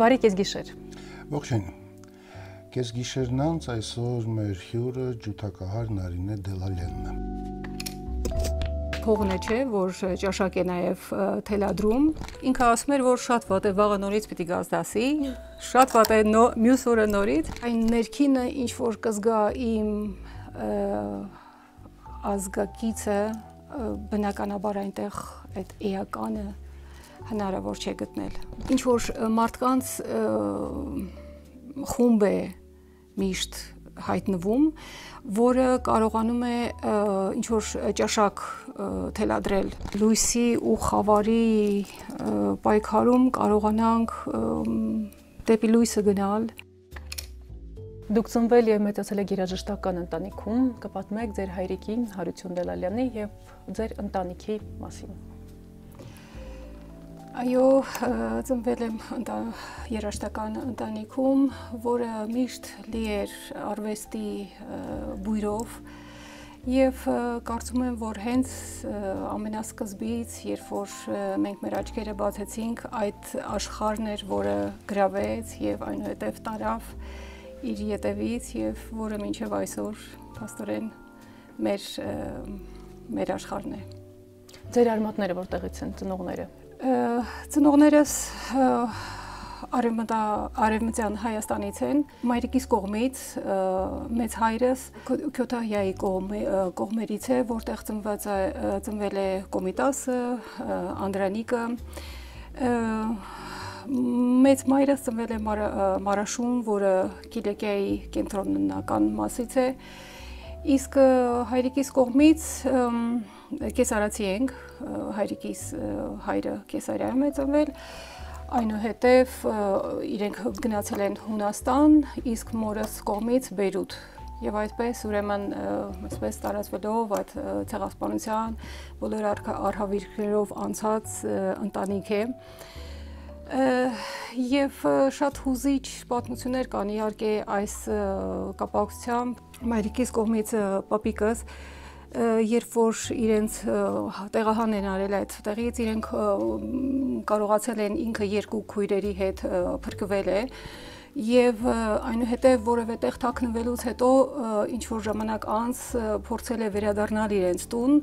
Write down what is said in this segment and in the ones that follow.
Բարի կեսգիշեր։ Ողջույն։ Կեսգիշերն անց այսօր մեր հյուրը ջութակահար Նարինե Դելալյանն է։ Փողն է չէ, որ ճաշակ է նաև թելադրում։ Ինքը ասում էր, որ շատ վատ է վաղը նորից պիտի գազ դասի, շատ վատ է նո, մյուս օրը նորից։ Այն ներքինը ինչ որ կզգա իմ ազգակիցը բնականաբար այնտեղ այդ էականը հնարավոր չէ գտնել։ Ինչ որ մարդկանց խումբ է միշտ հայտնվում, որը կարողանում է ինչ որ ճաշակ թելադրել լույսի ու խավարի պայքարում կարողանանք դեպի լույսը գնալ Դուք ծնվել եւ մեծացել եք երաժշտական ընտանիքում, կպատմեք ձեր հայրիկին Հարություն Դելալյանի եւ ձեր ընտանիքի մասին։ Այո, ծնվել եմ երաշտական ընտանիքում, որը միշտ լի էր արվեստի բույրով եւ կարծում եմ, որ հենց ամենասկզբից, երբ որ մենք մեր աչքերը բացեցինք, այդ աշխարհն էր, որը գրավեց եւ այնուհետեւ տարավ իր յետևից եւ որը մինչեւ այսօր աստորեն մեր մեր աշխարհն է։ Ձեր արմատները որտեղից են ծնողները ծնողներս արևմտա արևմտյան Հայաստանից են մայրիկիս կողմից մեծ հայրս Քյոթայայի կողմերից է որտեղ ծնված է ծնվել է Կոմիտասը Անդրանիկը մեծ մայրս ծնվել է Մարաշում որը Կիլեկիայի կենտրոնական մասից է իսկ հայրիկիս կողմից կեսարացի ենք, հայրիկիս հայրը կեսարյայում է ծնվել, այնուհետև իրենք գնացել են Հունաստան, իսկ մորս կողմից Բեյրութ Եվ այդպես ուրեմն այսպես տարածվելով այդ ցեղասպանության բոլոր արհավիրքներով անցած ընտանիք է եւ շատ հուզիչ պատմություններ կան իհարկե այս կապակցությամբ մայրիկիս կողմից պապիկս երբ որ իրենց տեղահան են արել այդ տեղից իրենք կարողացել են ինքը երկու քույրերի հետ փրկվել է եւ այնուհետեւ որևէ տեղ թաքնվելուց հետո ինչ որ ժամանակ անց փորձել է վերադառնալ իրենց տուն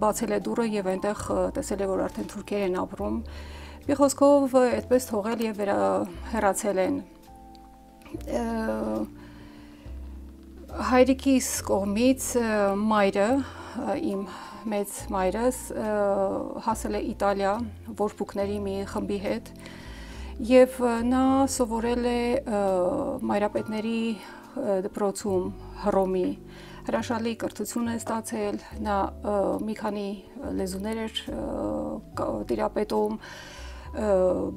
բացել է դուռը եւ այնտեղ տեսել է որ արդեն թուրքեր են ապրում մի խոսքով այդպես թողել եւ վերահեռացել են հայրիկիս կողմից մայրը իմ մեծ մայրս հասել է Իտալիա որբուկների մի խմբի հետ եւ նա սովորել է մայրապետների դպրոցում Հռոմի հրաշալի կրթություն է ստացել նա մի քանի լեզուներ էր տիրապետում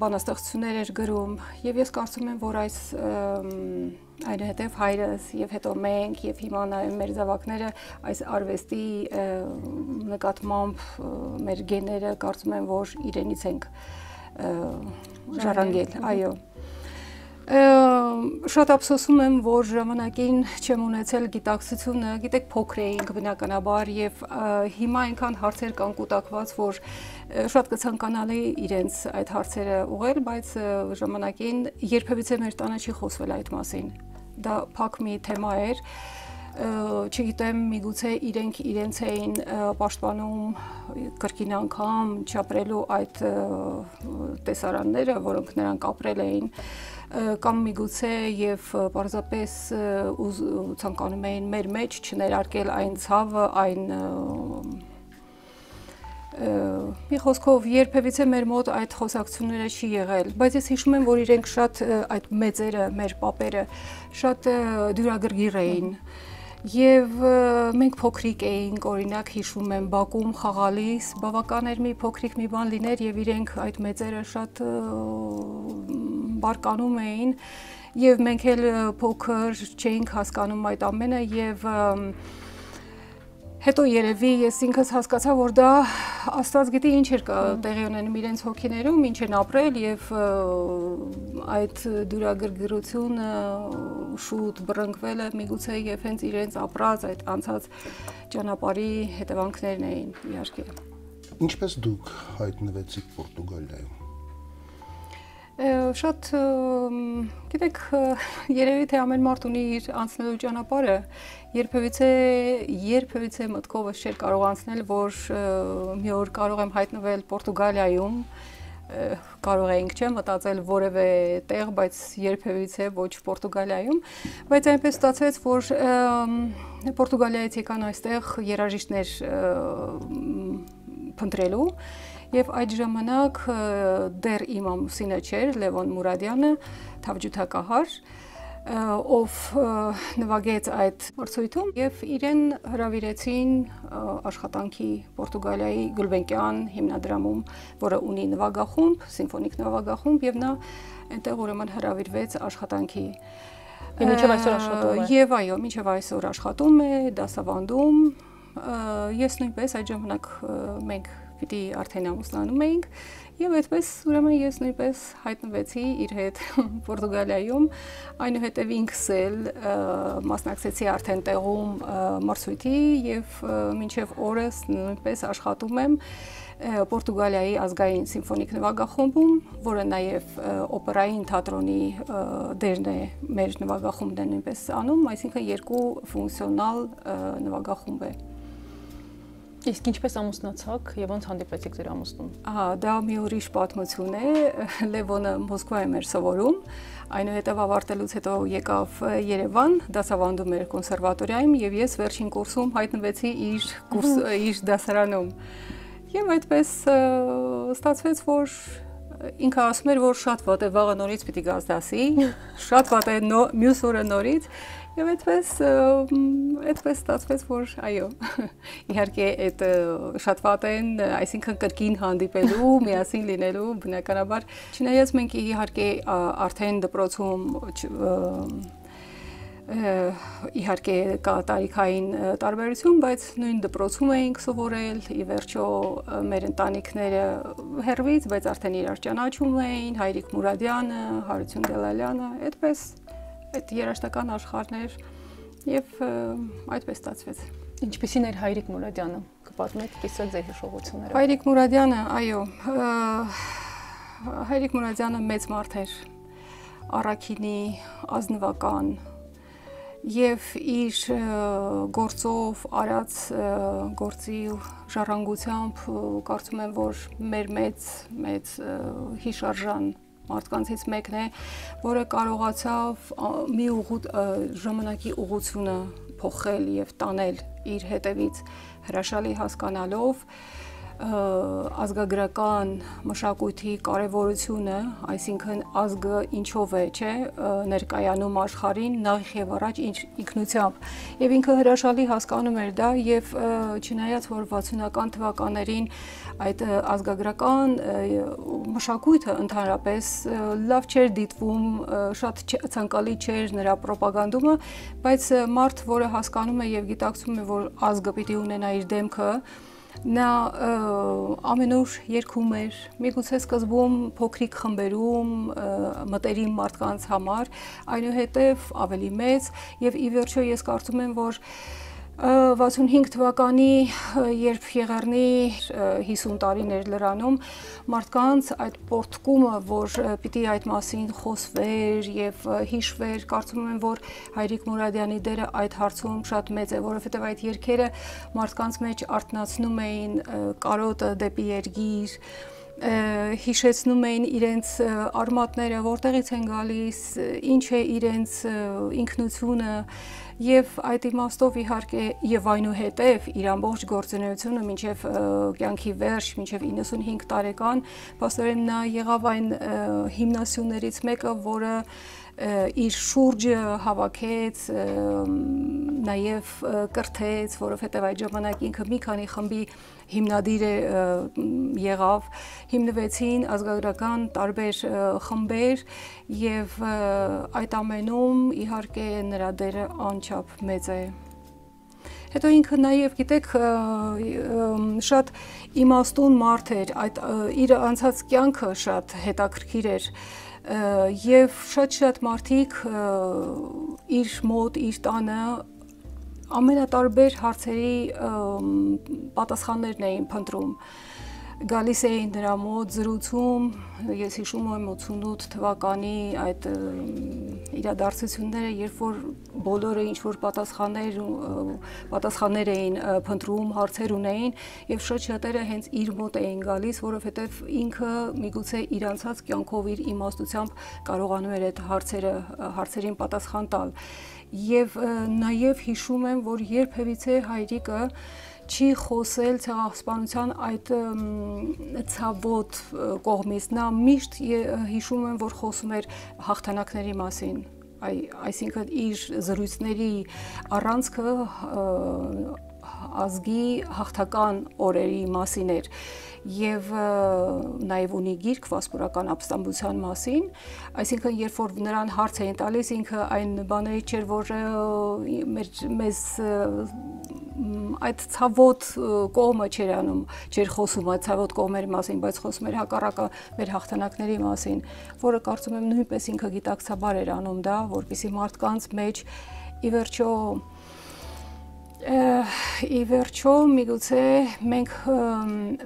բանաստեղծություններ էր գրում եւ ես կարծում եմ որ այս այնուհետև հայրս եւ հետո մենք եւ հիմա նաեւ մեր զավակները այս արվեստի նկատմամբ մեր գեները կարծում եմ որ իրենից ենք ժառանգել այո շատ ափսոսում եմ, որ ժամանակին չեմ ունեցել գիտակցությունը, գիտեք փոքր էինք բնականաբար եւ հիմա այնքան հարցեր կան կուտակված, որ շատ կցանկանալի իրենց այդ հարցերը ուղղել, բայց ժամանակին երբևիցե մեր տանը չի խոսվել այդ մասին դա փակ մի թեմա էր չգիտեմ միգուցե իրենք իրենց էին պաշտպանում կրկին անգամ չապրելու այդ տեսարանները, որոնք նրանք ապրել էին կամ միգուցե եւ պարզապես ցանկանում էին մեր մեջ չներարկել այն ցավը, այն մի խոսքով երբևիցե մեր մոտ այդ խոսակցությունները չի եղել, բայց ես հիշում եմ, որ իրենք շատ այդ մեծերը, մեր papերը շատ դյուրագրգիռ էին։ Եվ մենք փոքրիկ էինք, օրինակ հիշում եմ Բաքում խաղալիս, բավական էր մի փոքրիկ մի բան լիներ եւ իրենք այդ մեծերը շատ բարկանում էին եւ մենք էլ փոքր չէինք հասկանում այդ ամենը եւ և Հետո երևի ես ինքս հասկացա, որ դա Աստված գիտի ինչ էր տեղի ունենում իրենց հոգիներում, ինչ են ապրել եւ այդ դուրագրգռությունը շուտ բռնկվելը միգուցե եւ հենց իրենց ապրած այդ անցած ճանապարհի հետևանքներն էին իհարկե։ Ինչպես դուք հայտնվեցիք Պորտուգալիայում Շատ գիտեք, երևի թե ամեն մարդ ունի իր անցնելու ճանապարհը, երբևիցե երբևիցե մտքովս չէր կարող անցնել, որ մի օր կարող եմ հայտնվել Պորտուգալիայում, կարող էինք չէ մտածել որևէ տեղ, բայց երբևիցե ոչ Պորտուգալիայում, բայց այնպես ստացվեց, որ Պորտուգալիայից եկան այստեղ երաժիշտներ փնտրելու եւ այդ ժամանակ դեռ իմ ամուսինը չէր Լևոն Մուրադյանը, թավջութակահար, ով նվագեց այդ մրցույթում եւ իրեն հրավիրեցին աշխատանքի Պորտուգալիայի Գուլբենկյան հիմնադրամում, որը ունի նվագախումբ, սիմֆոնիկ նվագախումբ եւ նա այնտեղ ուրեմն հրավիրվեց աշխատանքի Եվ մինչև այսօր աշխատում է։ Եվ այո, մինչև այսօր աշխատում է, դասավանդում։ Ես նույնպես այդ ժամանակ մենք պիտի արդեն ամուսնանում էինք Եվ այդպես ուրեմն ես նույնպես հայտնվեցի իր հետ Պորտուգալիայում, այնուհետև ինքս էլ մասնակցեցի արդեն տեղում մրցույթի եւ մինչեւ օրս նույնպես աշխատում եմ Պորտուգալիայի ազգային սիմֆոնիկ նվագախումբում, որը նաև օպերային թատրոնի դերն է մեր նվագախումբն է նույնպես անում, այսինքն երկու ֆունկցիոնալ նվագախումբ է։ Իսկ ինչպես ամուսնացաք եւ ոնց հանդիպեցիք ձեր ամուսնուն։ Ահա, դա մի ուրիշ պատմություն է։ Լևոնը Մոսկվայում էր սովորում, այնուհետև ավարտելուց հետո եկավ Երևան, դասավանդում էր կոնսերվատորիայում եւ ես վերջին կուրսում հայտնվեցի իր կուրս իր դասարանում։ Եվ այդպես ստացվեց, որ ինքը ասում էր, որ շատ վատ է վաղը նորից պիտի գաս դասի, շատ վատ է մյուս օրը նորից Եվ այդպես այդպես ստացվեց, որ այո, իհարկե այդ շատ վատ են, այսինքն կրկին հանդիպելու, միասին լինելու, բնականաբար, չնայած մենք իհարկե արդեն դպրոցում իհարկե կա տարիքային տարբերություն, բայց նույն դպրոցում էինք սովորել, ի վերջո մեր ընտանիքները հերվից, բայց արդեն իրար ճանաչում էին, Հայրիկ Մուրադյանը, Հարություն Դելալյանը, այդպես այդ երաշտական աշխարհներ եւ այդպես ստացվեց։ Ինչպեսին էր Հայրիկ Մուրադյանը։ Կպատմեք կիսել ձեր հիշողությունները։ Հայրիկ Մուրադյանը, այո, Հայրիկ Մուրադյանը մեծ մարդ էր։ Արաքինի ազնվական եւ իր գործով արած գործի ժառանգությամբ կարծում եմ որ մեր մեծ մեծ հիշարժան մարդկանցից մեկն է, որը կարողացավ մի ուղու ժամանակի ուղությունը փոխել եւ տանել իր հետևից հրաշալի հասկանալով ազգագրական մշակույթի կարևորությունը, այսինքն ազգը ինչով է, չէ, ներկայանում աշխարհին նախ եւ առաջ ինքնությամբ։ Եվ ինքը հրաշալի հասկանում էր դա եւ չնայած որ 60-ական թվականներին այդ ազգագրական մշակույթը ընդհանրապես լավ չէր դիտվում, շատ ցանկալի չէր նրա ռոպագանդումը, բայց մարդ, որը հասկանում է եւ գիտակցում է, որ ազգը պիտի ունենա իր դեմքը, նա ամենուր երգում էր միգուցե սկզբում փոքրիկ խմբերում մտերիմ մարդկանց համար այնուհետև ավելի մեծ եւ ի վերջո ես կարծում եմ որ 65 թվականի երբ Եղեռնի 50 տարիներ լրանում մարդկանց այդ պորտկումը, որ պիտի այդ մասին խոսվեր եւ հիշվեր, կարծում եմ, որ Հայրիկ Մուրադյանի դերը այդ հարցում շատ մեծ է, որովհետեւ այդ երկերը մարդկանց մեջ արտնացնում էին կարոտը դեպի երգիր, հիշեցնում էին իրենց արմատները, որտեղից են գալիս, ինչ է իրենց ինքնությունը, եւ այդ իմաստով իհարկե եւ այնուհետեւ իր ամբողջ գործունեությունը մինչեւ կյանքի վերջ, մինչեւ 95 տարեկան, փաստորեն նա եղավ այն հիմնասյուներից մեկը, որը իր շուրջը հավաքեց, նաև կրթեց, որովհետև այդ ժամանակ ինքը մի քանի խմբի հիմնադիր է եղավ, հիմնվեցին ազգագրական տարբեր խմբեր եւ այդ ամենում իհարկե նրա դերը անչափ մեծ է Հետո ինքը նաև գիտեք շատ իմաստուն մարդ էր, այդ իր անցած կյանքը շատ հետաքրքիր էր եւ շատ-շատ մարդիկ իր մոտ, իր տանը ամենատարբեր հարցերի պատասխաններն էին փնտրում գալիս էին դրա մոտ զրուցում, ես հիշում եմ 88 թվականի այդ իրադարձությունները, երբ որ բոլորը ինչ որ պատասխաններ պատասխաններ էին փնտրում, հարցեր ունեին եւ շատ շատերը հենց իր մոտ էին գալիս, որովհետեւ ինքը միգուցե իրանցած կյանքով իր իմաստությամբ կարողանում էր այդ հարցերը հարցերին պատասխան տալ։ Եվ նաեւ հիշում եմ, որ երբևիցե հայրիկը չի խոսել ցեղասպանության այդ ցավոտ կողմից նա միշտ հիշում եմ որ խոսում էր հաղթանակների մասին այ այսինքն իր զրույցների առանցքը ազգի հաղթական օրերի մասին էր եւ նաեւ ունի գիրք վասպուրական ապստամբության մասին, այսինքն երբ որ նրան հարց էին տալիս, ինքը այն բաների չէր, որ մեր մեզ այդ ցավոտ կողմը չէր անում, չէր խոսում այդ ցավոտ կողմերի մասին, բայց խոսում էր հակառակը մեր հաղթանակների մասին, որը կարծում եմ նույնպես ինքը գիտակցաբար էր անում դա, որpիսի մարդկանց մեջ ի վերջո ի վերջո միգուցե մենք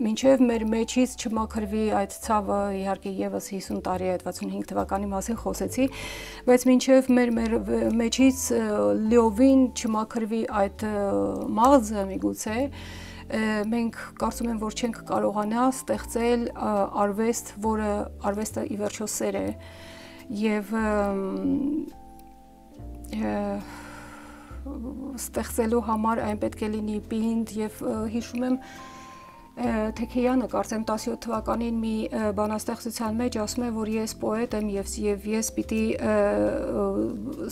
մինչև մեր մեջից չմաքրվի այդ ցավը իհարկե եւս 50 տարի այդ 65 թվականի մասին խոսեցի բայց մինչև մեր մեր մեջից լիովին չմաքրվի այդ մաղձը միգուցե մենք կարծում եմ որ չենք կարողանա ստեղծել արվեստ, որը արվեստը ի վերջո սեր է եւ և ստեղծելու համար այն պետք է լինի պինդ եւ հիշում եմ Թեքեյանը կարծեմ 17 թվականին մի բանաստեղծության մեջ ասում է, որ ես պոետ եմ եւ եւ ես պիտի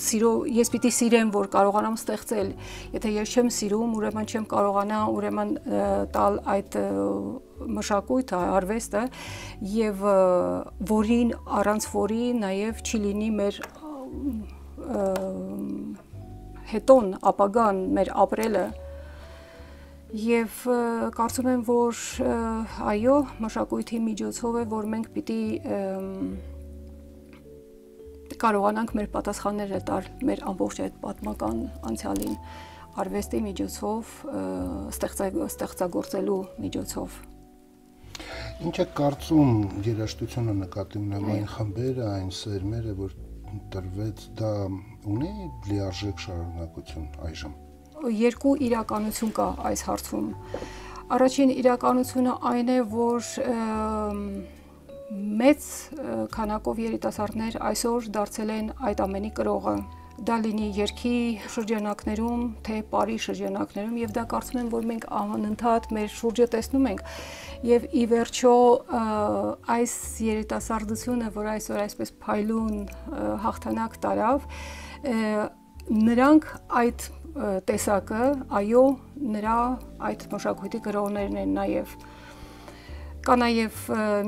սիրո ես պիտի սիրեմ, որ կարողանամ ստեղծել։ Եթե ես չեմ սիրում, ուրեմն չեմ կարողանա ուրեմն տալ այդ մշակույթը, արվեստը եւ որին առանց որի նաեւ չի լինի մեր հետոն ապագան մեր ապրելը եւ կարծում եմ որ այո մշակույթի միջոցով է որ մենք պիտի կարողանանք մեր պատասխանները տալ մեր ամբողջ այդ պատմական անցյալին արվեստի միջոցով ստեղծագործելու միջոցով Ինչ է կարծում երաժշտությունը նկատի ունեմ այն խմբերը, այն սերմերը, որ տրվեց, դա ունի լիարժեք շարունակություն այժմ։ Երկու իրականություն կա այս հարցում։ Առաջին իրականությունը այն է, որ մեծ քանակով երիտասարդներ այսօր դարձել են այդ ամենի կրողը դա լինի երկի շրջանակներում, թե բարի շրջանակներում եւ դա կարծում եմ, որ մենք անընդհատ մեր շուրջը տեսնում ենք եւ ի վերջո այս երիտասարդությունը, որ այսօր այսպես փայլուն հաղթանակ տարավ, նրանք այդ տեսակը, այո, նրա այդ մշակույթի գրողներն են նաեւ կա նաև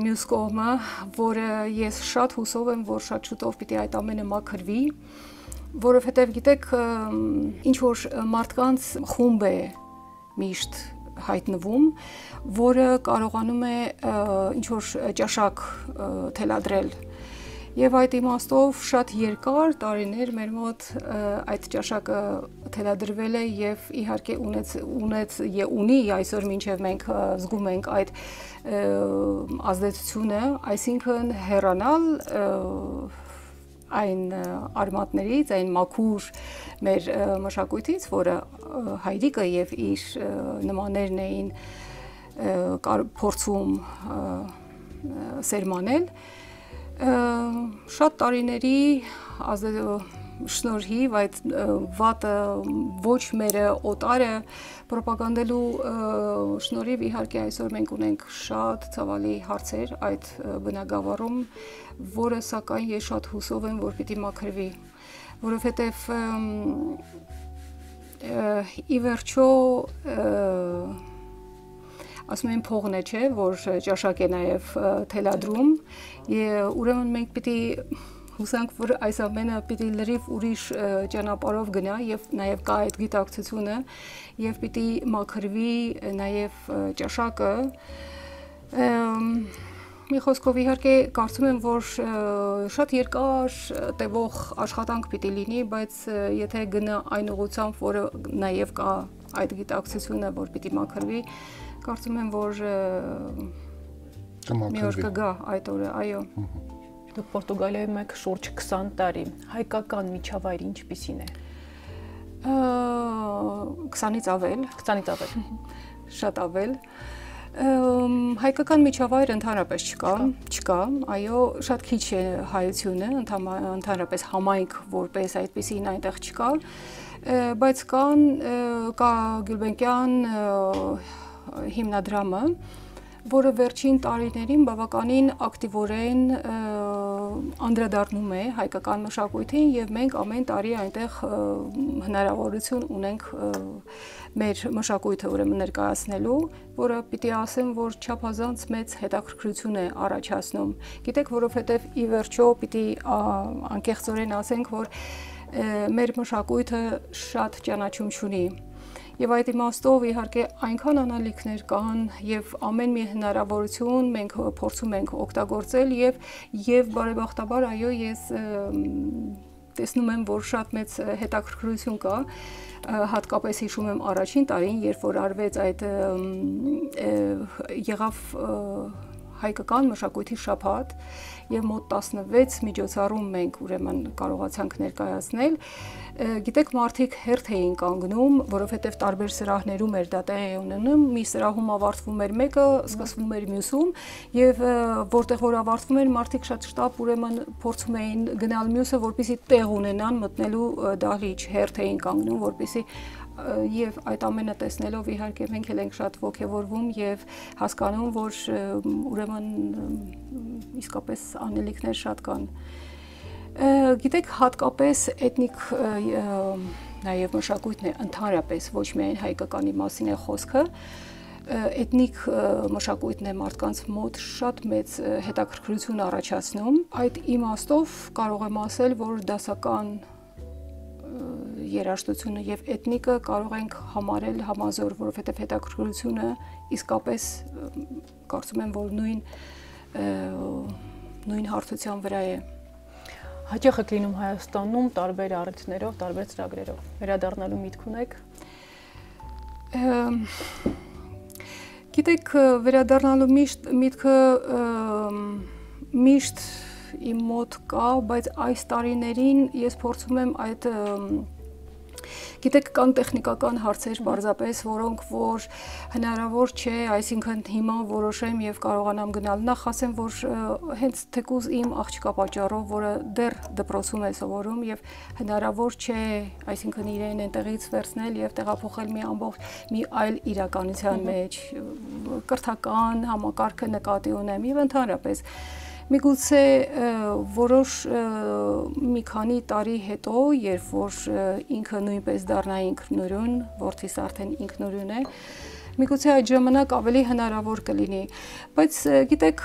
մյուս կողմը, որը ես շատ հուսով եմ, որ շատ շուտով պիտի այդ ամենը մաքրվի, որովհետև գիտեք ինչ որ մարդկանց խումբ է միշտ հայտնվում, որը կարողանում է ինչ որ ճաշակ թելադրել Եվ այդ իմաստով շատ երկար տարիներ մեր մոտ այդ ճաշակը թելադրվել է եւ իհարկե ունեց ունեց եւ ունի այսօր մինչեւ մենք զգում ենք այդ ազդեցությունը, այսինքն հեռանալ այն արմատներից, այն մաքուր մեր մշակույթից, որը հայրիկը եւ իր նմաներն էին փորձում սերմանել շատ տարիների շնորհիվ այդ վատը ոչ մերը օտարը ռոպագանդելու շնորհիվ իհարկե այսօր մենք ունենք շատ ցավալի հարցեր այդ բնագավառում, որը սակայն ես շատ հուսով եմ, որ պիտի մաքրվի, որովհետև ի վերջո ասում են փողն է, չէ, որ ճաշակ է նաև թելադրում, եւ ուրեմն մենք պիտի հուսանք, որ այս ամենը պիտի լրիվ ուրիշ ճանապարհով գնա եւ նաեւ կա այդ գիտակցությունը եւ պիտի մաքրվի նաեւ ճաշակը մի խոսքով իհարկե կարծում եմ, որ շատ երկար տևող աշխատանք պիտի լինի, բայց եթե գնա այն ուղությամբ, որը նաև կա այդ գիտակցությունը, որ պիտի մաքրվի, կարծում եմ, որ մի օր կգա այդ օրը, այո։ Դուք Պորտուգալիայում եք շուրջ 20 տարի։ Հայկական միջավայրը ինչպիսին է։ 20-ից ավել, 20-ից ավել։ Շատ ավել հայկական միջավայր ընդհանրապես չկա, չկա, այո, շատ քիչ է հայությունը, ընդհանրապես համայնք որպես այդպեսին այնտեղ չկա, բայց կան կա Գյուլբենկյան հիմնադրամը, որը վերջին տարիներին բավականին ակտիվորեն անդրադառնում է հայկական մշակույթին եւ մենք ամեն տարի այնտեղ հնարավորություն ունենք մեր մշակույթը ուրեմն ներկայացնելու, որը պիտի ասեմ, որ չափազանց մեծ հետաքրքրություն է առաջացնում։ Գիտեք, որովհետեւ ի վերջո պիտի անկեղծորեն ասենք, որ մեր մշակույթը շատ ճանաչում ունի Եվ այդ իմաստով իհարկե այնքան անալիքներ կան եւ ամեն մի հնարավորություն մենք փորձում ենք օգտագործել եւ եւ բարեբախտաբար այո ես տեսնում եմ, որ շատ մեծ հետաքրքրություն կա հատկապես հիշում եմ առաջին տարին, երբ որ արվեց այդ եղավ հայկական մշակույթի շաբաթ եւ մոտ 16 միջոցառում մենք ուրեմն կարողացանք ներկայացնել գիտեք մարդիկ հերթ էին կանգնում, որովհետև տարբեր սրահներում էր դա տեղի ունենում, մի սրահում ավարտվում էր մեկը, սկսվում էր մյուսում եւ որտեղ որ ավարտվում էր մարդիկ շատ շտապ ուրեմն փորձում էին գնալ մյուսը, որպեսզի տեղ ունենան մտնելու դահլիճ, հերթ էին կանգնում, որպեսզի եւ այդ ամենը տեսնելով իհարկե մենք էլ ենք շատ ողջևորվում եւ հասկանում, որ ուրեմն իսկապես անելիքներ շատ կան։ Գիտեք, հատկապես էթնիկ նաև մշակույթն է ընդհանրապես ոչ միայն հայկականի մասին է խոսքը, էթնիկ մշակույթն է մարդկանց մոտ շատ մեծ հետաքրքրություն առաջացնում։ Այդ իմաստով կարող եմ ասել, որ դասական երաժշտությունը եւ էթնիկը կարող ենք համարել համազոր, որովհետեւ հետաքրքրությունը իսկապես կարծում եմ, որ նույն նույն հարթության վրա է։ Հաճախ եք լինում Հայաստանում տարբեր առիթներով, տարբեր ծրագրերով։ Վերադառնալու միտք ունեք։ Գիտեք, վերադառնալու միշտ միտքը միշտ իմ մոտ կա, բայց այս տարիներին ես փորձում եմ այդ Գիտեք, կան տեխնիկական հարցեր պարզապես, որոնք որ հնարավոր չէ, այսինքն հիմա որոշեմ եւ կարողանամ գնալ։ Նախ ասեմ, որ հենց թեկուզ իմ աղջկա պատճառով, որը դեռ դպրոցում է սովորում եւ հնարավոր չէ, այսինքն իրեն այնտեղից վերցնել եւ տեղափոխել մի ամբողջ մի այլ իրականության մեջ, կրթական համակարգը նկատի ունեմ եւ ընդհանրապես Միգուցե որոշ մի քանի տարի հետո, երբ որ ինքը նույնպես դառնա ինքնուրույն, որթիս արդեն ինքնուրույն է, միգուցե այդ ժամանակ ավելի հնարավոր կլինի։ Բայց գիտեք,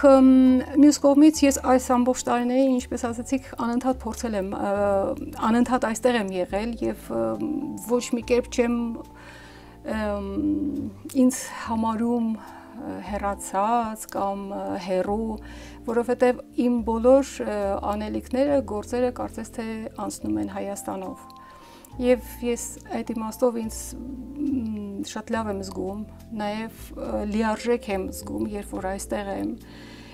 մյուս կողմից ես այս ամբողջ տարիներին, ինչպես ասացիք, անընդհատ փորձել եմ, անընդհատ այստեղ եմ եղել եւ ոչ մի կերպ չեմ ինձ համարում հերացած կամ հերու, որովհետև իմ բոլոր անելիքները, գործերը կարծես թե անցնում են Հայաստանով։ Եվ ես այդ իմաստով ինձ շատ լավ եմ զգում, նաև լիարժեք եմ զգում, երբ որ այստեղ եմ։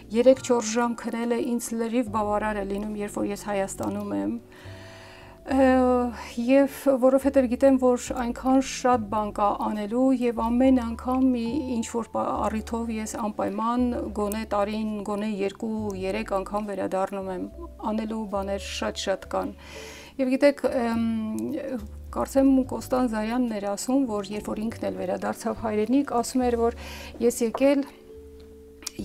3-4 ժամ քնելը ինձ լրիվ բավարար է լինում, երբ որ ես Հայաստանում եմ եւ որովհետեւ գիտեմ, որ այնքան շատ բան կա անելու եւ ամեն անգամ մի ինչ որ առիթով ես անպայման գոնե տարին, գոնե 2-3 անգամ վերադառնում եմ։ Անելու բաներ շատ-շատ կան։ Եվ գիտեք, կարծեմ Կոստան Զայանն էր ասում, որ երբ որ ինքն էլ վերադարձավ հայրենիք, ասում էր, որ ես եկել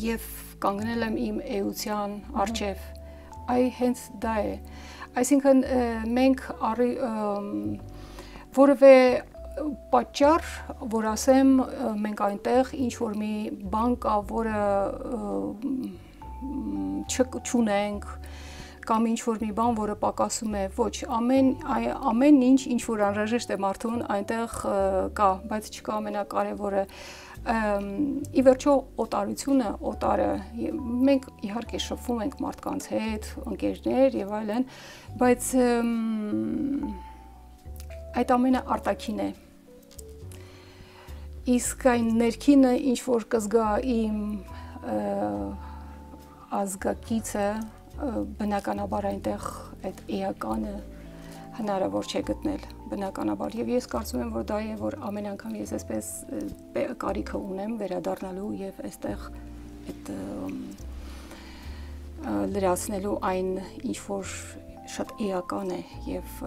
եւ կանգնել եմ իմ էության արչեւ։ Այ հենց դա է։ Այսինքն մենք առի որևէ պատճառ, որ ասեմ, մենք այնտեղ ինչ որ մի բան կա, որը չունենք կամ ինչ որ մի բան, որը պակասում է, ոչ, ամեն ամեն ինչ ինչ որ անհրաժեշտ է մարդուն, այնտեղ կա, բայց չկա ամենակարևորը ի վերջո օտարությունը, օտարը մենք իհարկե շփվում ենք մարդկանց հետ, ընկերներ եւ այլն, բայց այդ ամենը արտաքին է։ Իսկ այն ներքինը ինչ որ կզգա իմ ազգակիցը բնականաբար այնտեղ այդ էականը հնարավոր չէ գտնել բնականաբար եւ ես կարծում եմ որ դա է որ ամեն անգամ ես այսպես կարիքը ունեմ վերադառնալու եւ այստեղ այդ լրացնելու այն ինչ որ շատ էական է եւ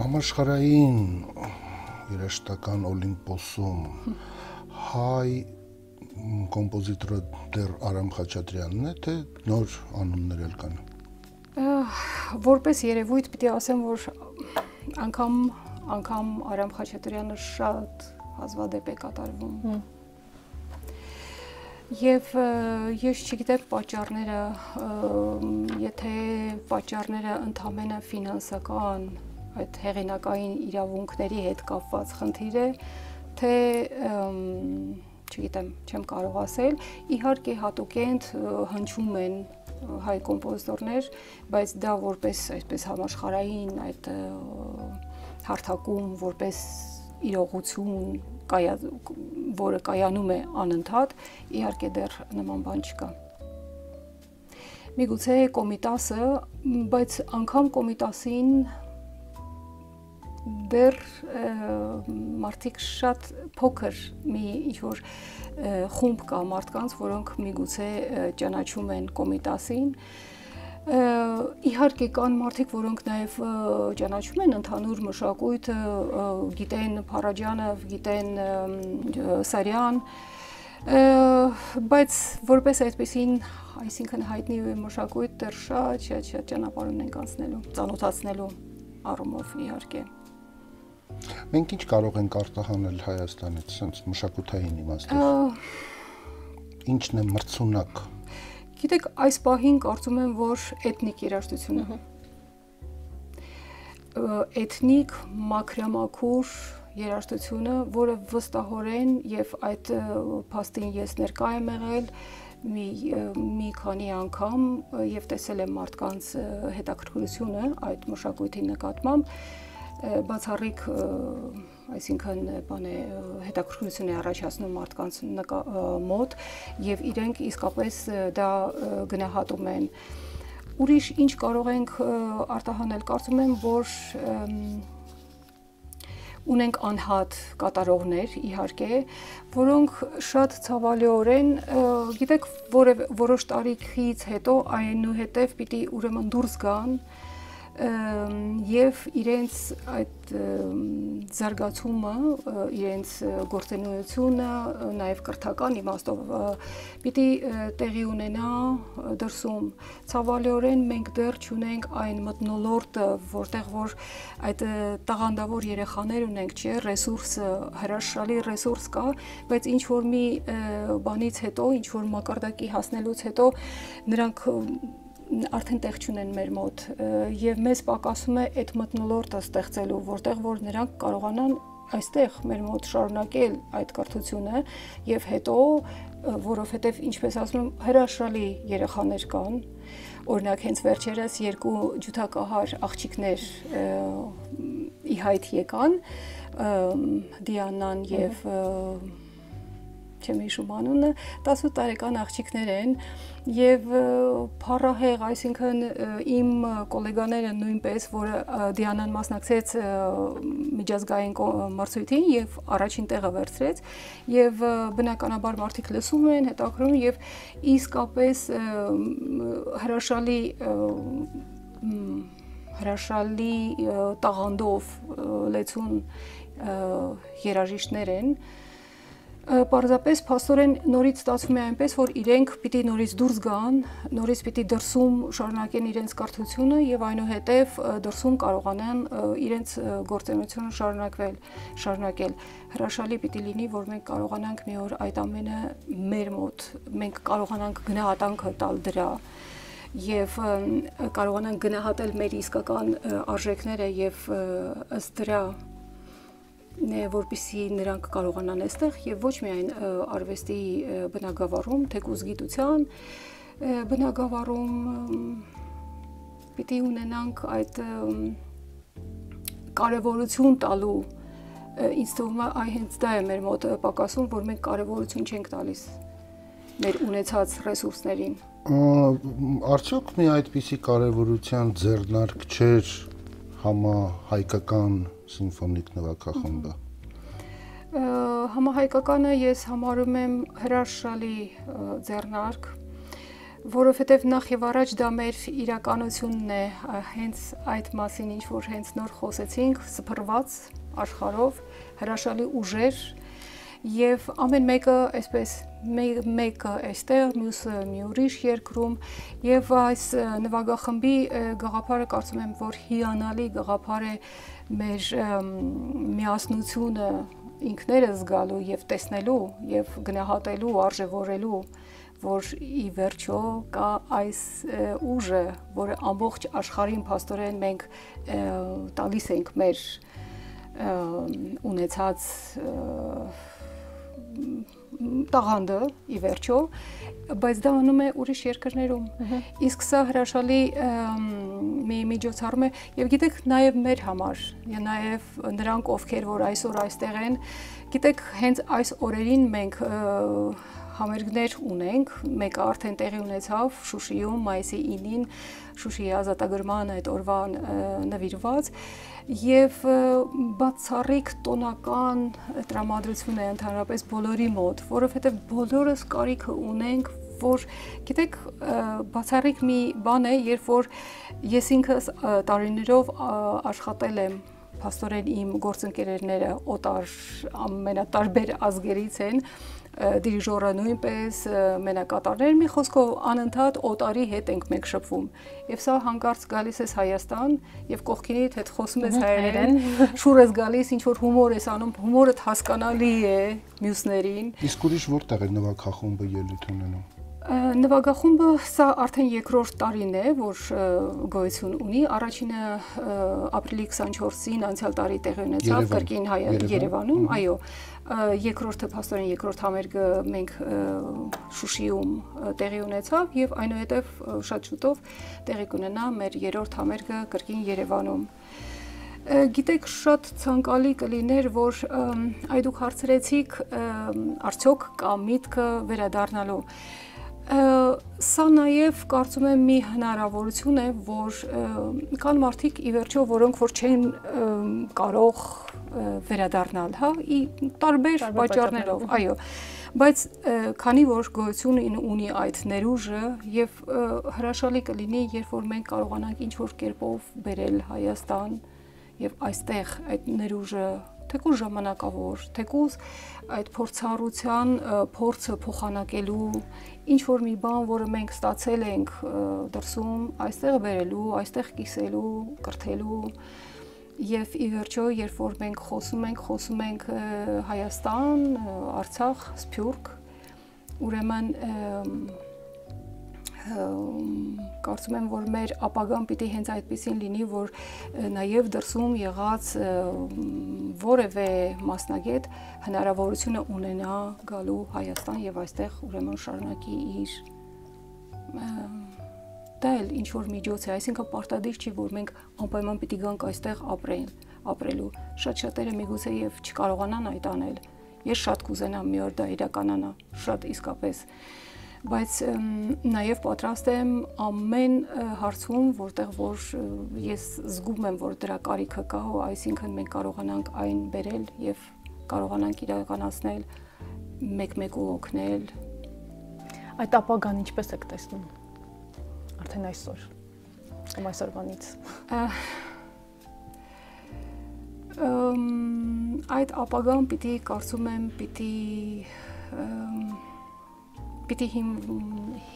համաշխարային երաշտական Օլիմպոսում հայ կոմպոզիտորը դեռ Արամ Խաչատրյանն է, թե նոր անուններ էլ կան։ Որպես երևույթ պիտի ասեմ, որ անգամ անգամ Արամ Խաչատրյանը շատ հազվադեպ է կատարվում։ Եվ ես չգիտեմ պատճառները, եթե պատճառները ընդհանրապես ֆինանսական այդ հեղինակային իրավունքների հետ կապված խնդիր է, թե չգիտեմ, չեմ կարող ասել, իհարկե հատուկենտ հնչում են հայ կոմպոզիտորներ, բայց դա որպես այսպես համաշխարային այդ հարթակում որպես իրողություն կայա, որը կայանում է անընդհատ, իհարկե դեռ նման բան չկա միգուցե կոմիտասը, բայց անգամ կոմիտասին դեռ մարդիկ շատ փոքր մի ինչ որ խումբ կա մարդկանց, որոնք միգուցե ճանաչում են կոմիտասին իհարկե կան մարդիկ, որոնք նաև ճանաչում են ընդհանուր մշակույթը, գիտեն Փարաջանով, գիտեն Սարյան, բայց որպես այդպեսին, այսինքն հայտնի մշակույթ դեռ շատ շատ շատ ճանապարհ ունենք անցնելու, ծանոթացնելու առումով իհարկե։ Մենք ինչ կարող ենք արտահանել Հայաստանից, sense մշակութային իմաստով։ Ինչն է մրցունակ։ Գիտեք, այս պահին կարծում եմ, որ էթնիկ երաժշտությունը էթնիկ մակրամակուր երաժշտությունը, որը վստահորեն եւ այդ փաստին ես ներկա եմ եղել մի մի քանի անգամ եւ տեսել եմ մարդկանց հետաքրքրությունը այդ մշակույթի նկատմամբ բացառիկ այսինքն բան է հետաքրքրություն է առաջացնում մարդկանց մոտ եւ իրենք իսկապես դա գնահատում են ուրիշ ինչ կարող ենք արտահանել կարծում եմ որ ունենք անհատ կատարողներ իհարկե, որոնք շատ ցավալիորեն, գիտեք, որև որոշ տարիքից հետո այնուհետև պիտի ուրեմն դուրս գան եւ իրենց այդ զարգացումը, իրենց գործունեությունը, նաեւ կրթական իմաստով պիտի տեղի ունենա դրսում։ Ցավալիորեն մենք դեռ չունենք այն մտնոլորտը, որտեղ որ այդ տաղանդավոր երեխաներ ունենք, չէ, ռեսուրսը, հրաշալի ռեսուրս կա, բայց ինչ որ մի բանից հետո, ինչ որ մակարդակի հասնելուց հետո նրանք արդեն տեղ չունեն մեր մոտ եւ մեզ պակասում է այդ մտնոլորտը ստեղծելու, որտեղ որ նրանք կարողանան այստեղ մեր մոտ շարունակել այդ կրթությունը եւ հետո որովհետեւ ինչպես ասում եմ հրաշալի երեխաներ կան օրինակ հենց վերջերս երկու ջութակահար աղջիկներ ի հայտ եկան Դիանան եւ չեմ հիշում անունը 18 տարեկան աղջիկներ են եւ փառահեղ, այսինքն իմ գոլեգաները նույնպես, որը Դիանան մասնակցեց միջազգային մրցույթին եւ առաջին տեղը վերցրեց եւ բնականաբար մարդիկ լսում են, հետաքրում եւ իսկապես հրաշալի հրաշալի տաղանդով լեցուն երաժիշտներ են, Պարզապես փաստորեն նորից ստացվում է այնպես, որ իրենք պիտի նորից դուրս գան, նորից պիտի դրսում շարունակեն իրենց կրթությունը եւ այնուհետեւ դրսում կարողանան իրենց գործունեությունը շարունակվել, շարունակել։ Հրաշալի պիտի լինի, որ մենք կարողանանք մի օր այդ ամենը մեր մոտ, մենք կարողանանք գնահատանքը տալ դրա եւ կարողանանք գնահատել մեր իսկական արժեքները եւ ըստ դրա որպիսի նրանք կարողանան այստեղ եւ ոչ միայն արվեստի բնագավառում, թեկուզ գիտության բնագավառում պիտի ունենանք այդ կարևորություն տալու ինձ թվում է այ հենց դա է մեր մոտ պակասում, որ մենք կարևորություն չենք տալիս մեր ունեցած ռեսուրսներին։ Արդյոք մի այդպիսի կարևորության ձեռնարկ չէր համահայկական սիմֆոնիկ նվագախումբը։ Համահայկականը ես համարում եմ հրաշալի ձեռնարկ, որովհետև նախ եւ առաջ դա մեր իրականությունն է, հենց այդ մասին ինչ որ հենց նոր խոսեցինք, սփռված աշխարհով, հրաշալի ուժեր եւ ամեն մեկը այսպես մեկը այստեղ, մյուսը մի ուրիշ երկրում եւ այս նվագախմբի գաղափարը կարծում եմ որ հիանալի գաղափար է մեր միասնությունը ինքներս զգալու եւ տեսնելու եւ գնահատելու, արժևորելու որ ի վերջո կա այս ուժը, որը ամբողջ աշխարհին փաստորեն մենք տալիս ենք մեր ունեցած տաղանդը ի վերջո, բայց դա անում է ուրիշ երկրներում։ Իսկ սա հրաշալի մի միջոցառում է եւ գիտեք նաեւ մեր համար, նաեւ նրանք ովքեր որ այսօր այստեղ են, գիտեք հենց այս օրերին մենք համերգներ ունենք, մեկը արդեն տեղի ունեցավ Շուշիում մայիսի 9-ին Շուշիի ազատագրման այդ օրվան նվիրված եւ բացառիկ տոնական տրամադրություն է ընդհանրապես բոլորի մոտ, որովհետեւ բոլորս կարիքը ունենք որ գիտեք բացառիկ մի բան է, երբ որ ես ինքս տարիներով աշխատել եմ փաստորեն իմ գործընկերները օտար ամենատարբեր ազգերից են դիրիժորը նույնպես մենակատարներ մի խոսքով անընդհատ օտարի հետ ենք մենք շփվում եւ սա հանկարծ գալիս ես Հայաստան եւ կողքինիդ հետ խոսում ես հայերեն շուր ես գալիս ինչ որ հումոր ես անում հումորդ հասկանալի է մյուսներին իսկ ուրիշ որտեղ է նվագախումբը ելույթ ունենում? Նվագախումբը սա արդեն երկրորդ տարին է, որ գոյություն ունի։ Առաջինը ապրիլի 24-ին անցյալ տարի տեղի ունեցավ կրկին Երևանում, այո երկրորդը փաստորեն երկրորդ համերգը մենք Շուշիում տեղի ունեցավ եւ այնուհետեւ շատ շուտով տեղի կունենա մեր երրորդ համերգը կրկին Երևանում գիտեք շատ ցանկալի կլիներ որ այ դուք հարցրեցիք արդյոք կա միտքը վերադառնալու Սա նաև կարծում եմ մի հնարավորություն է, որ կան մարդիկ ի վերջո, որոնք որ չեն կարող վերադառնալ, հա, ի տարբեր պատճառներով, այո։ Բայց քանի որ գոյություն ունի այդ ներուժը եւ հրաշալի կլինի, երբ որ մենք կարողանանք ինչ որ կերպով բերել Հայաստան եւ այստեղ այդ ներուժը թեկուզ ժամանակավոր, թեկուզ այդ փորձառության փորձը փոխանակելու ինչ որ մի բան, որը մենք ստացել ենք դրսում, այստեղ բերելու, այստեղ կիսելու, կրթելու եւ ի վերջո, երբ որ մենք խոսում ենք, խոսում ենք Հայաստան, Արցախ, Սփյուռք, ուրեմն կարծում եմ, որ մեր ապագան պիտի հենց այդպեսին լինի, որ նաև դրսում եղած որևէ մասնագետ հնարավորությունը ունենա գալու Հայաստան եւ այստեղ ուրեմն շարունակի իր դա էլ ինչ որ միջոց է, այսինքն պարտադիր չի, որ մենք անպայման պիտի գանք այստեղ ապրեն, ապրելու։ Շատ շատերը միգուցե եւ չկարողանան այդ անել։ Ես շատ կուզենամ մի օր դա իրականանա, շատ իսկապես բայց նաև պատրաստ եմ ամեն հարցում, որտեղ որ ես զգում եմ, որ դրա կարիքը կա, այսինքն մենք կարողանանք այն բերել եւ կարողանանք իրականացնել մեկ-մեկու օգնել։ Այդ ապագան ինչպես եք տեսնում։ Արդեն այսօր կամ այսօրվանից։ Այդ ապագան պիտի կարծում եմ պիտի պիտի հիմ,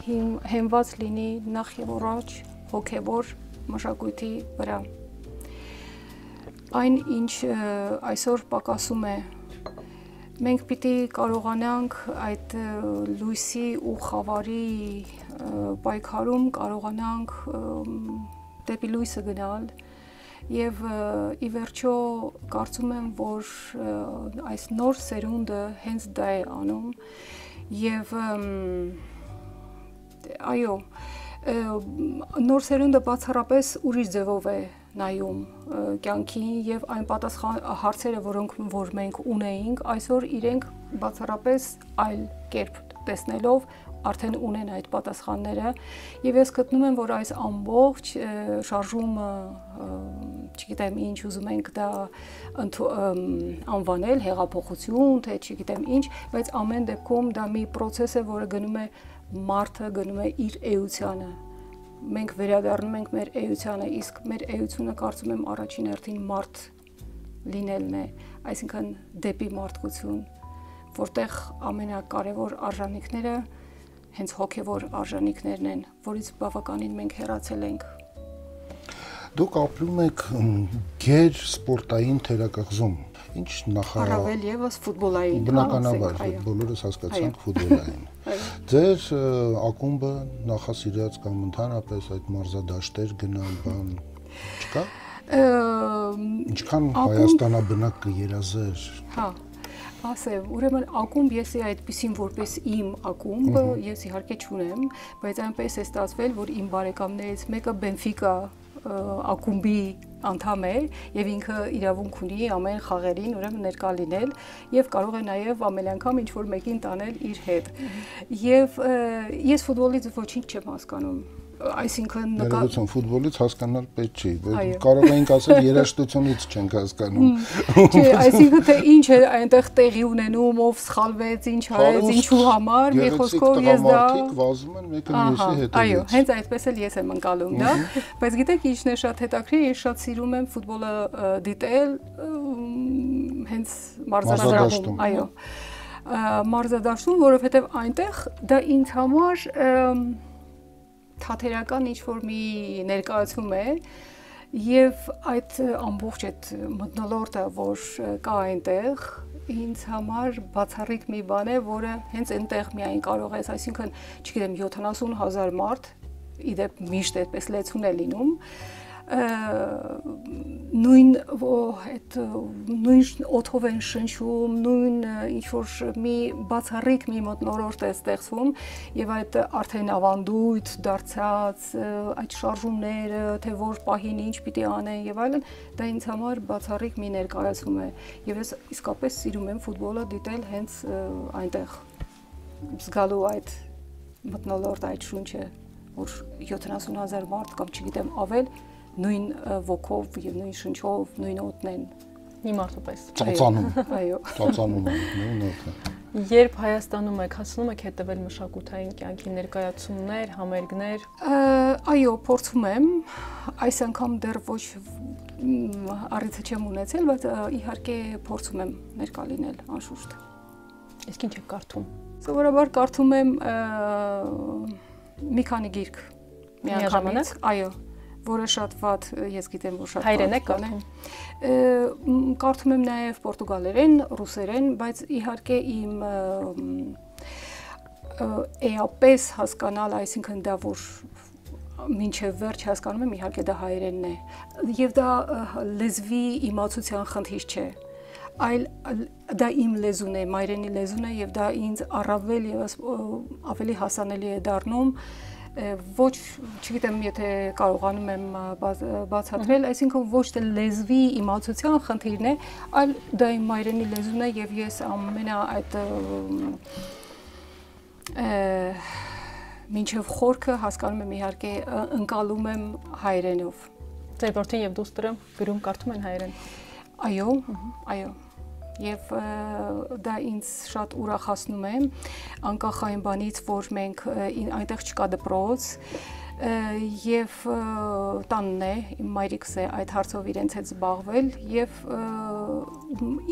հիմ, հենված լինի նախ եւ առաջ հոգեվոր մշակույթի վրա։ Այն ինչ այսօր պակասում է մենք պիտի կարողանանք այդ լույսի ու խավարի պայքարում կարողանանք դեպի լույսը գնալ եւ ի վերջո կարծում եմ որ այս նոր սերունդը հենց դա է անում եւ այո նոր սերունդը բացառապես ուրիշ ձևով է նայում կյանքին եւ այն պատասխան հարցերը, որոնք որ մենք ունեինք, այսօր իրենք բացառապես այլ կերպ տեսնելով արդեն ունեն այդ պատասխանները եւ ես գտնում եմ որ այս ամբողջ շարժումը չգիտեմ ինչ ուզում ենք դա անվանել հեղափոխություն թե չգիտեմ ինչ բայց ամեն դեպքում դա մի process է որը գնում է մարդը գնում է իր էությանը մենք վերադառնում ենք մեր էությանը, իսկ մեր էությունը կարծում եմ առաջին հերթին մարդ լինելն է, այսինքն դեպի մարդկություն, որտեղ ամենակարևոր արժանինքները հենց հոգևոր արժանինքներն են, որից բավականին մենք հեռացել ենք։ Դուք ապրում եք գեր սպորտային թերակղզում, ինչ նախարար Առավել եւս ֆուտբոլային։ հա, Բնականաբար, բոլորս հասկացանք ֆուտբոլային։ Ձեր ակումբը նախասիրած կամ ընդհանրապես այդ մարզադաշտեր գնալ բան չկա։ Ինչքան Հայաստանաբնակ կերազեր։ Հա, ասեմ, ուրեմն ակումբ եսի այդպեսին որպես իմ ակումբ, ես իհարկե չունեմ, բայց այնպես է ստացվել, որ իմ բարեկամներից մեկը Բենֆիկա ակումբի անդամ է եւ ինքը իրավունք ունի ամեն խաղերին ուրեմն ներկա լինել եւ կարող է նաեւ ամեն անգամ ինչ որ մեկին տանել իր հետ։ Եվ ես ֆուտբոլից ոչինչ չեմ հասկանում այսինքն նկատում ֆուտբոլից հասկանալ պետք չի, կարող էինք ասել երաժշտությունից չենք հասկանում։ Չէ, այսինքն թե ինչ է այնտեղ տեղի ունենում, ով սխալվեց, ինչ արեց, ինչու համար, մի խոսքով ես դա վազում են մեկը մյուսի հետ։ Այո, հենց այդպես էլ ես եմ անցալում դա, բայց գիտեք ինչն է շատ հետաքրքիր, ես շատ սիրում եմ ֆուտբոլը դիտել հենց մարզադաշտում, այո մարզադաշտում, որովհետև այնտեղ դա ինձ համար թաթերական ինչ որ մի ներկայացում է եւ այդ ամբողջ այդ մտնոլորտը, որ կա այնտեղ, ինձ համար բացառիկ մի բան է, որը հենց այնտեղ միայն կարող ես, այսինքն, չգիտեմ, 70000 մարդ իդեպ միշտ այդպես լեցուն է լինում, նույն այդ նույն օթով են շնչում, նույն ինչ որ մի բացառիկ մի մտնորորտ է ստեղծվում եւ այդ արդեն ավանդույթ դարձած այդ շարժումները, թե որ պահին ինչ պիտի անեն եւ այլն, դա ինձ համար բացառիկ մի ներկայացում է եւ ես իսկապես սիրում եմ ֆուտբոլը դիտել հենց այնտեղ զգալու այդ մտնոլորտ այդ շունչը որ 70000 մարդ կամ չգիտեմ ավել նույն ոգով եւ նույն շնչով, նույն օդն են մի մարդու պես։ Ծածանում։ Այո։ Ծածանում են նույն օդը։ Երբ Հայաստանում եք հասնում եք հետևել մշակութային կյանքի ներկայացումներ, համերգներ։ Այո, փորձում եմ։ Այս անգամ դեռ ոչ առիթը չեմ ունեցել, բայց իհարկե փորձում եմ ներկա լինել անշուշտ։ Իսկ ինչ եք կարդում։ Սովորաբար կարդում եմ մի քանի գիրք միանգամից։ Այո, որը շատ ված ես գիտեմ որ շատ հայերեն է կարդում կարդում եմ նաև պորտուգալերեն, ռուսերեն, բայց իհարկե իմ էապես հասկանալ, այսինքն դա որ մինչև վերջ հասկանում եմ իհարկե դա հայերենն է եւ դա լեզվի իմացության խնդիր չէ այլ դա իմ լեզուն է, մայրենի լեզուն է եւ դա ինձ առավել եւս ավելի հասանելի է դառնում ոչ, չգիտեմ, եթե կարողանում եմ բացատրել, այսինքն ոչ թե լեզվի իմացության խնդիրն է, այլ դա իմ մայրենի լեզուն է եւ ես ամենա այդ մինչև խորքը հասկանում եմ իհարկե ընկալում եմ հայերենով։ Ձեր որդին եւ դուստրը գրում կարդում են հայերեն։ Այո, այո եւ դա ինձ շատ ուրախացնում է անկախ այն բանից որ մենք այնտեղ չկա դպրոց եւ տանն է իմ մայրիկս է այդ հարցով իրենց հետ զբաղվել եւ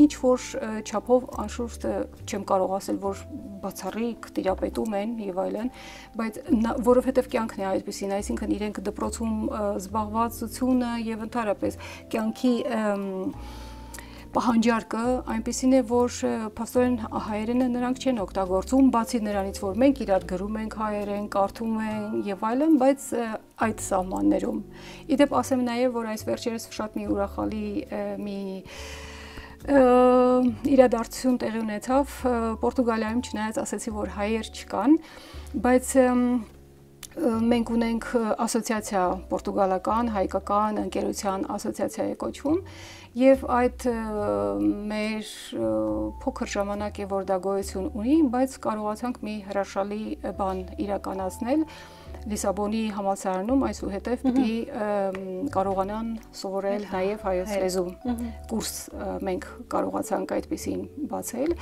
ինչ որ չափով անշուշտ չեմ կարող ասել որ բացառիկ տիրապետում են եւ այլն բայց որովհետեւ կյանքն է այդպեսին այսինքն իրենք դպրոցում զբաղվածությունը եւ ընդհանրապես կյանքի և, պահանջարկը այնպեսին է, որ փաստորեն հայերենը նրանք չեն օգտագործում, բացի նրանից, որ մենք իրար գրում ենք հայերեն, կարդում ենք եւ այլն, բայց այդ սահմաններում։ Իդեպ ասեմ նաեւ, որ այս վերջերս շատ մի ուրախալի մի իրադարձություն տեղի ունեցավ Պորտուգալիայում, չնայած ասացի, որ հայեր չկան, բայց մենք ունենք ասոցիացիա պորտուգալական, հայկական ընկերության ասոցիացիա է կոչվում եւ այդ մեր փոքր ժամանակ է որ դա գոյություն ունի, բայց կարողացանք մի հրաշալի բան իրականացնել Լիսաբոնի համալսարանում այսուհետև պիտի կարողանան սովորել նաև հայոց լեզու կուրս մենք կարողացանք այդպեսին բացել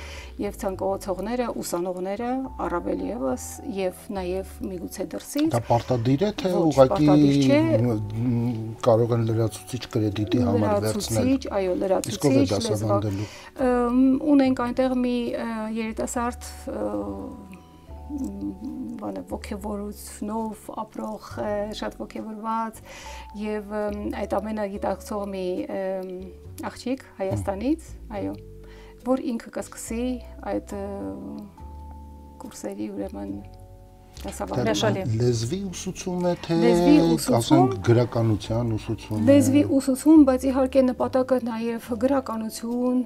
եւ ցանկացողները, ուսանողները առավել եւս եւ նաև միգուցե դրսից Դա պարտադիր է թե ուղղակի կարող են լրացուցիչ կրեդիտի համար վերցնել։ Լրացուցիչ, այո, լրացուցիչ լեզվակ։ Ունենք այնտեղ մի երիտասարդ բանը ողջավորությունով ապրող շատ ողջավորված եւ այդ ամենը գիտակցող մի աղջիկ Հայաստանից, այո, որ ինքը կսկսի այդ կուրսերի ուրեմն Դասավանդի լեզվի ուսուցում է թե ուսուցում գրականության ուսուցում լեզվի ուսուցում բայց իհարկե նպատակը նաև գրականություն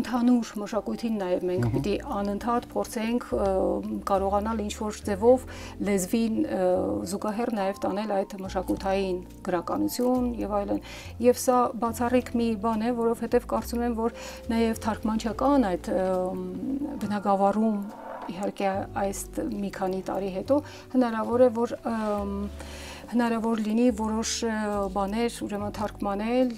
ընդհանուր մշակույթին նաև մենք պիտի անընդհատ փորձենք կարողանալ ինչ որ ձևով լեզվին զուգահեռ նաև տանել այդ մշակութային գրականություն եւ այլն եւ սա բացառիկ մի բան է որովհետեւ կարծում եմ որ նաև թարգմանչական այդ բնագավառում իհարկե այս մի քանի տարի հետո հնարավոր է որ հնարավոր լինի որոշ բաներ ուրեմն թարգմանել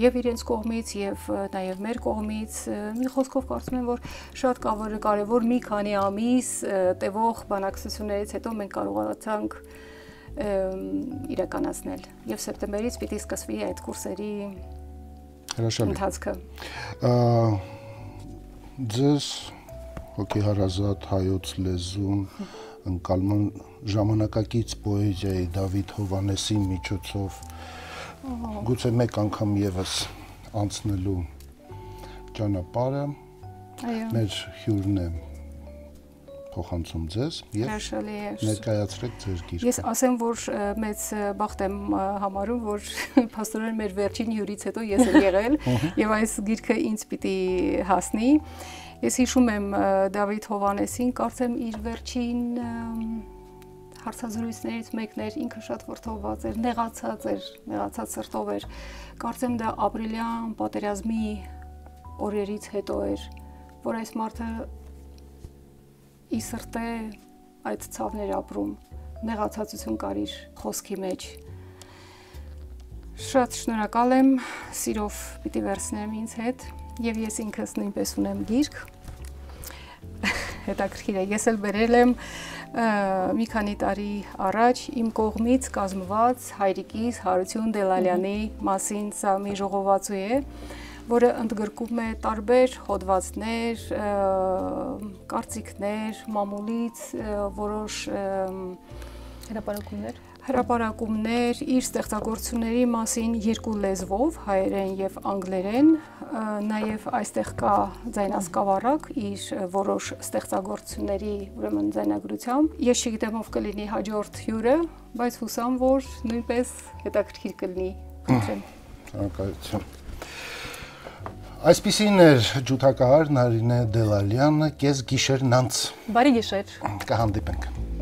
եւ իրենց կողմից եւ նաեւ մեր կողմից մի խոսքով կարծում եմ որ շատ կարևոր մի քանի ամիս տևող բանակցություններից հետո մենք կարողացանք իրականացնել եւ սեպտեմբերից պիտի սկսվի այդ կուրսերի հրաշալի ընթացքը ձեզ հոգեհարազատ հայոց լեզուն ընկալման ժամանակակից պոեզիայի Դավիթ Հովանեսի միջոցով գուցե մեկ անգամ եւս անցնելու ճանապարհը այո մեր հյուրն է փոխանցում ձեզ եւ հրաշալի է ներկայացրեք ձեր գիրքը Ես ասեմ, որ մեծ բախտ եմ համարում, որ փաստորեն մեր վերջին հյուրից հետո ես եմ եղել եւ այս գիրքը ինձ պիտի հասնի Ես հիշում եմ Դավիթ Հովանեսին, կարծեմ իր վերջին հարցազրույցներից մեկն էր, ինքը շատ վրթովված էր, նեղացած էր, նեղացած սրտով էր։ Կարծեմ դա ապրիլյան պատերազմի օրերից հետո էր, որ այս մարդը ի սրտե այդ ցավներ ապրում, նեղացածություն կար իր խոսքի մեջ։ Շատ շնորհակալ եմ, սիրով պիտի վերցնեմ ինձ հետ եւ ես ինքս նույնպես ունեմ գիրք հետաքրքիր է ես էլ բերել եմ մի քանի տարի առաջ իմ կողմից կազմված հայրիկիս Հարություն Դելալյանի մասին սա մի ժողովածու է որը ընդգրկում է տարբեր հոդվածներ, կարծիքներ, մամուլից որոշ հրապարակումներ հրապարակումներ իր ստեղծագործությունների մասին երկու լեզվով, հայերեն եւ անգլերեն, նաեւ այստեղ կա ձայնասկավառակ իր որոշ ստեղծագործությունների ուրեմն ձայնագրությամբ։ Ես չգիտեմ ով կլինի հաջորդ հյուրը, բայց հուսամ, որ նույնպես հետաքրքիր կլինի։ Խնդրեմ։ Շնորհակալություն։ Այսպիսին էր ջութակահար Նարինե Դելալյանը կես գիշերնանց։ Բարի գիշեր։ Կհանդիպենք։